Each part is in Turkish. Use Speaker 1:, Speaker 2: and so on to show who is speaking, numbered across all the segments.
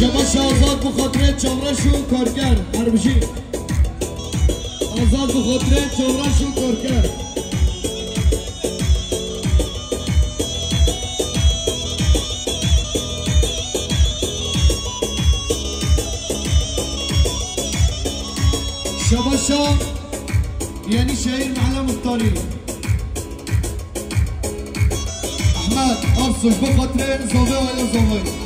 Speaker 1: شباش آزاد به خاطر کارگر هربشی آزاد به خاطر چمرش یعنی و کارگر شباشا یعنی شهیر محله مختاری احمد آفسوش بخاطر زاوه و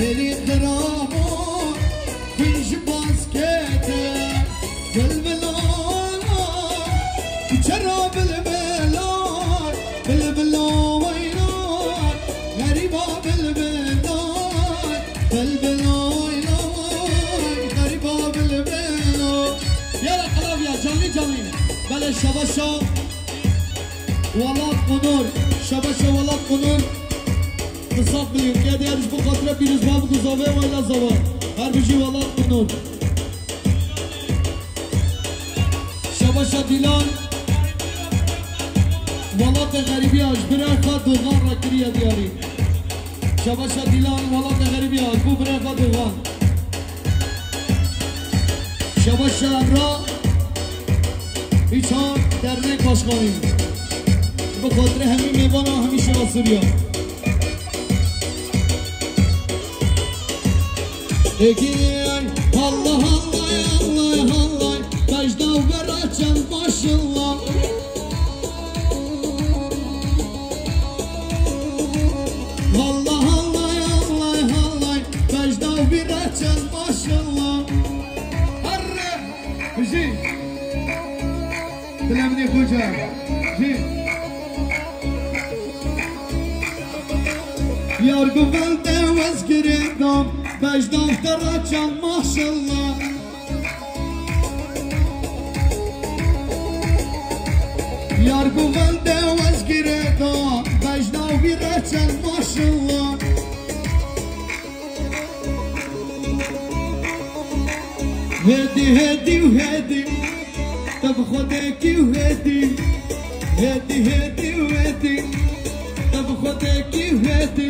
Speaker 1: Beni kıramı پیروز والا زوا هر بجی والا کنون شباشا دیلان غریبی آج برای همین و همیشه آسوریا Egey Allah Allah Allah Allah Dajda vereceğim başınla Allah Allah Allah Allah Dajda vereceğim başınla Arre Hüseyin Dilemini koca Hüseyin Yargı bende بچدن در آجام ماشاء الله یارگو ون دو از گردو بچدن ویراچام ماشاء الله هدی هدی و هدی تب بخوده کی هدی هدی هدی و هدی تا بخوده کی هدی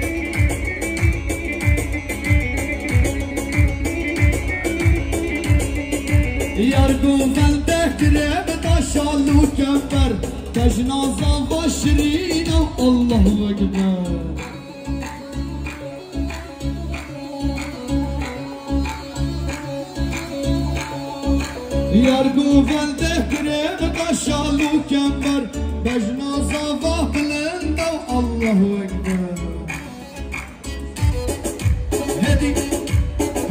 Speaker 1: yargı kalbe kirebe taşallu kemper Tecnazan başrine Allahu Ekber Yargı kalbe ve taşallu kemper Tecnazan vahbilinde Allahu Ekber hedi,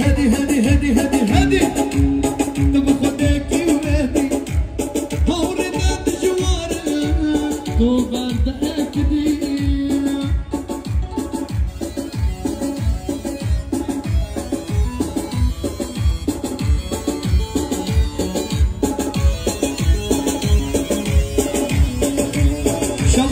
Speaker 1: hedi. hadi, hadi, hadi, hadi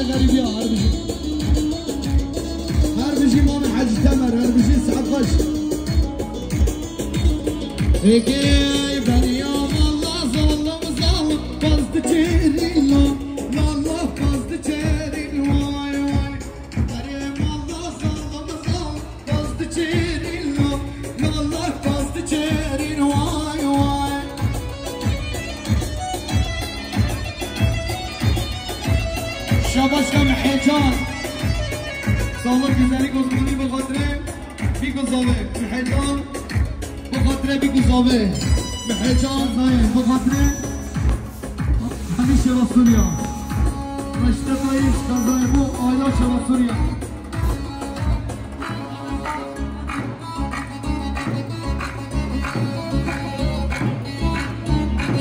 Speaker 1: هذا الاريبيا هربجي هربجي مامي حاج تامر هربجي 19 هيك به حجاز نه به خاطر همیشه با سوریا بایش غذای مو آیاش با سوریا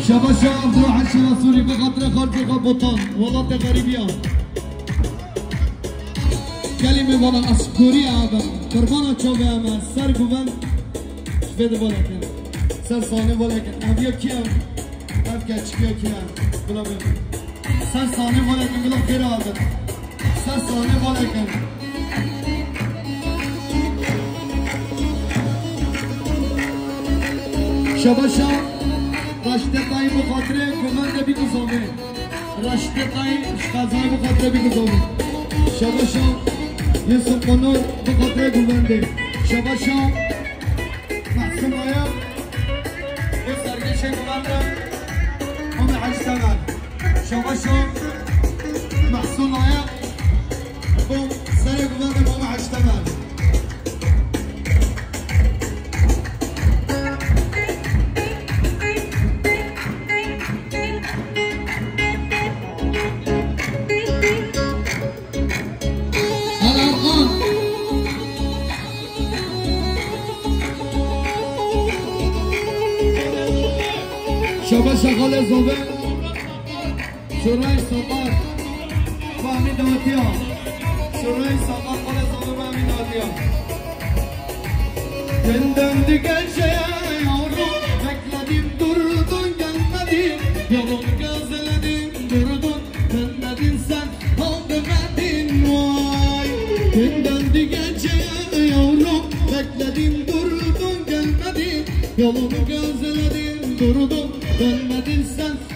Speaker 1: شبا شبا بروح الشبا سوري بخاطر خلفي ولات غریبی ها کلمه بالا از کوری آدم کربانا چوبه همه سر گوبن شبه دوباره کنم سر سانه ولا کن اویا کیم اف گچ کیا کیم بلا بیم سر سانه ولا کن بلا خیر آدم سر سانه ولا کن شباشا راشده تایی مخاطره کمند بی گزامه راشده تایی غذای مخاطره بی گزامه شباشا یه سرکنور مخاطره گمنده شباشا Sen döndü gerçeğe yavrum Bekledim durdun gelmedin Yavrum gözledim durdun Dönmedin sen al demedin vay Sen döndü gerçeğe yavrum Bekledim durdun gelmedin Yolunu gözledim durdun Dönmedin sen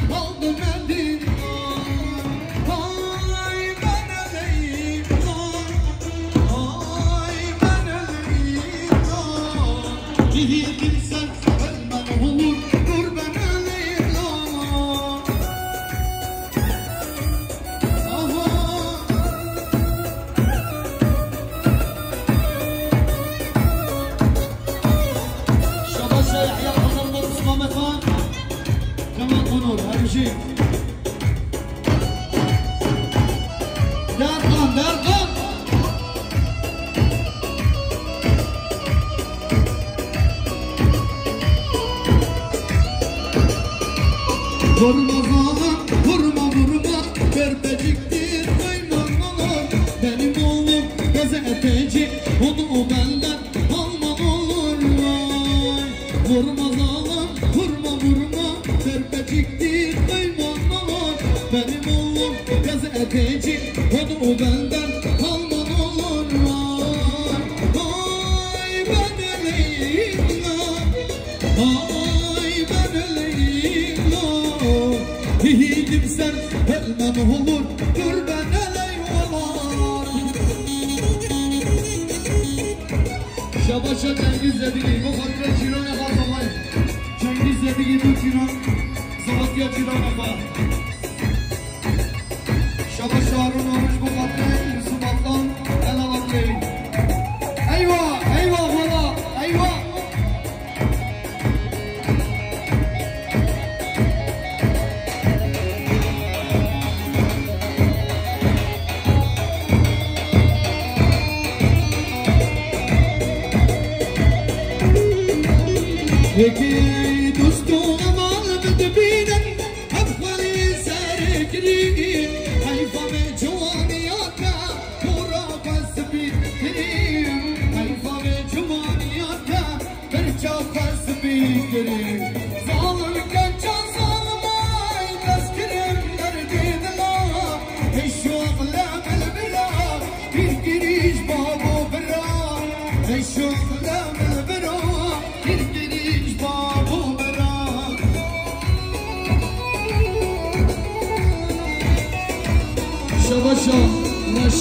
Speaker 1: Vurma vurma Serpeciktir kaymanlar Benim oğlum kız edecek Onu benden alman olur Ay ben öleyim Ay ben öleyim Yiğidim sen ölmem olur Dur ben öleyim olar Şabaşa dengiz dediğim o fakre çiro زندگی دوتی رو زباست یا جیران با شبا شهرون آرش بخاطر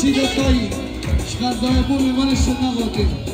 Speaker 1: shi do taj, shka dhe e bu me mëne shumë në votin.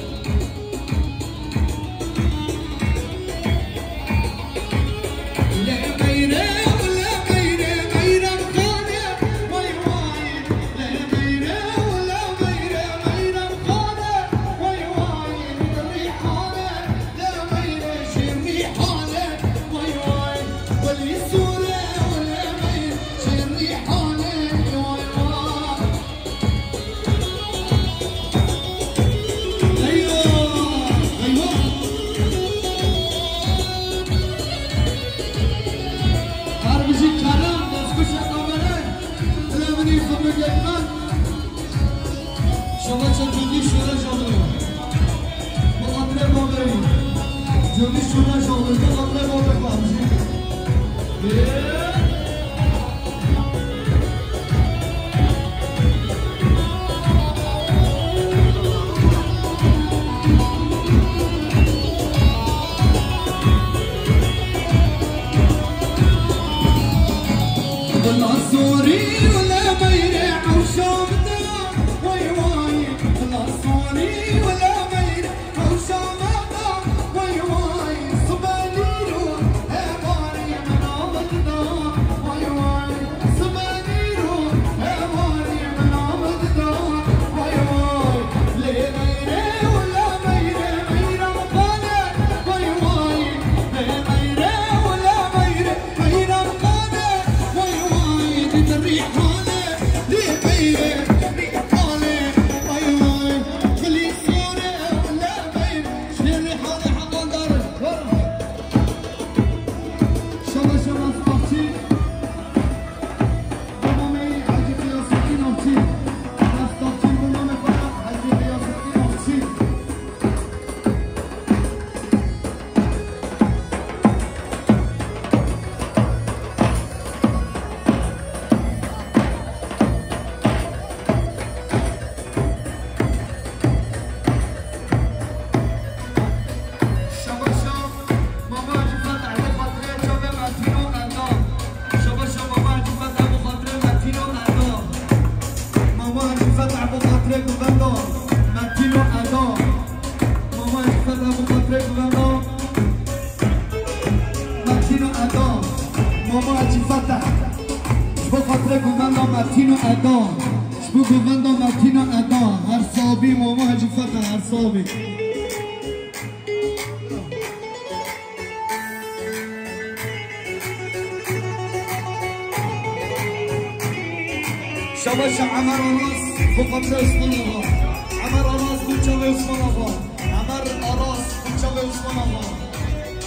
Speaker 1: চলে উসমান আল্লাহ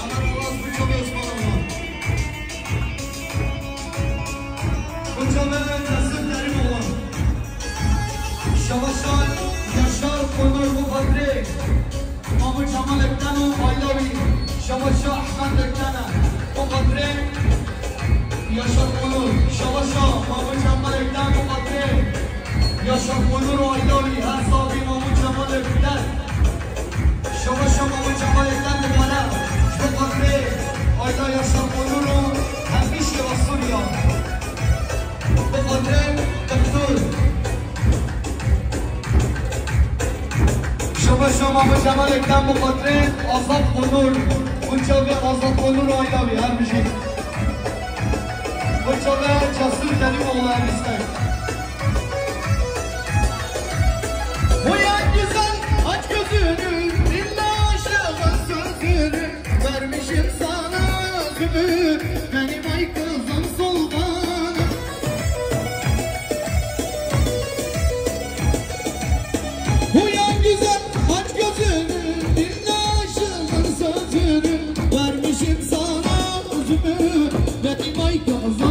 Speaker 1: আমার আওয়াজ চলে উসমান আল্লাহ Kocaman nasıl derim yaşar koymur bu fabrik Mamı çamalekten o aylavi Şavaşa ahmendekten o fabrik Yaşar koymur Şavaşa mamı çamalekten o fabrik Yaşar koymur o aylavi Her sabi mamı شما به جمال اکتم بخاطره آزاد قنور اونجا به آزاد قنور آیلا بی هر میشه اونجا به جسور کریم oğlan ister Uyan güzel aç gözünü that he might get a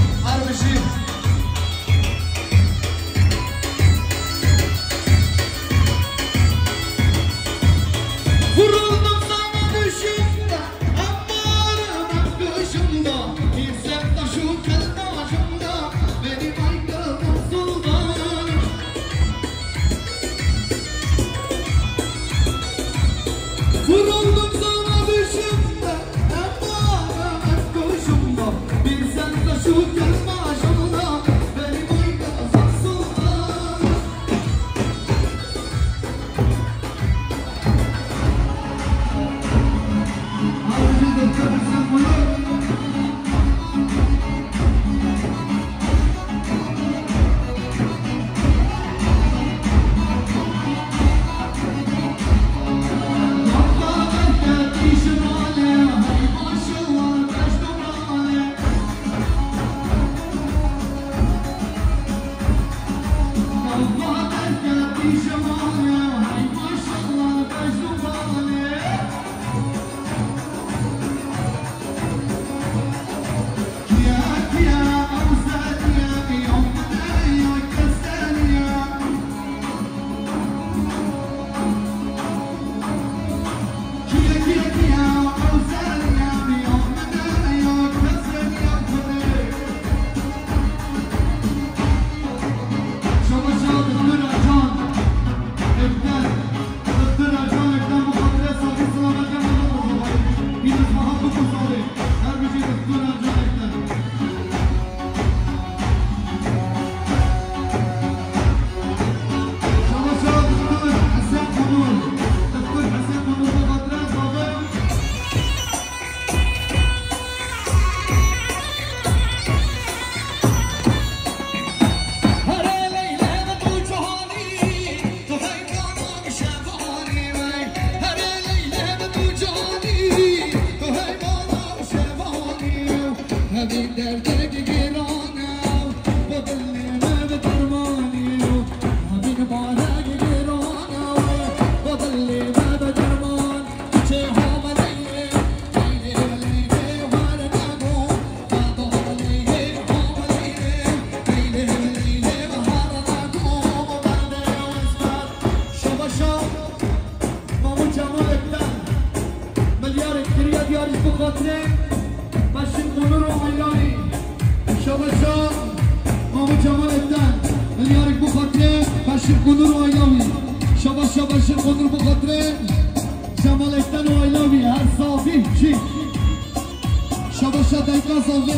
Speaker 1: زاویه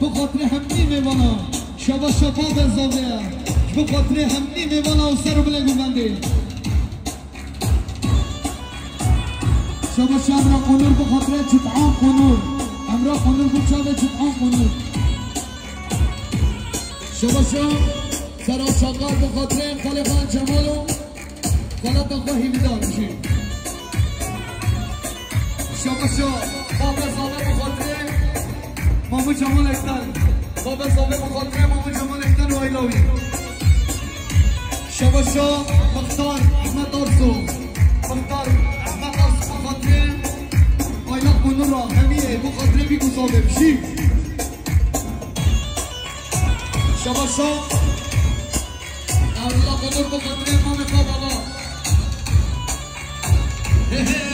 Speaker 1: به خاطر هم نیمه بانا شبا شبا بو زاویه به خاطر هم نیمه بانا و سر بله گومنده شبا شب قنور به خاطر چطعان قنور امرا قنور بود شبا چطعان قنور شبا شب سرا شقا به خاطر خاله خان جمالو خاله بخواهی بیدار میشیم شبا شب باب زاویه به خاطر مامو جمال اختن بابا صابه مخاطره مامو جمال اختن و ایلاوی شا مختار احمد آرزو مختار احمد آرزو مخاطره خاطر آیلاق بنور را همیه بو بیگو صابه شی شبا شا بنور بو خاطر مام خواب آقا هه هه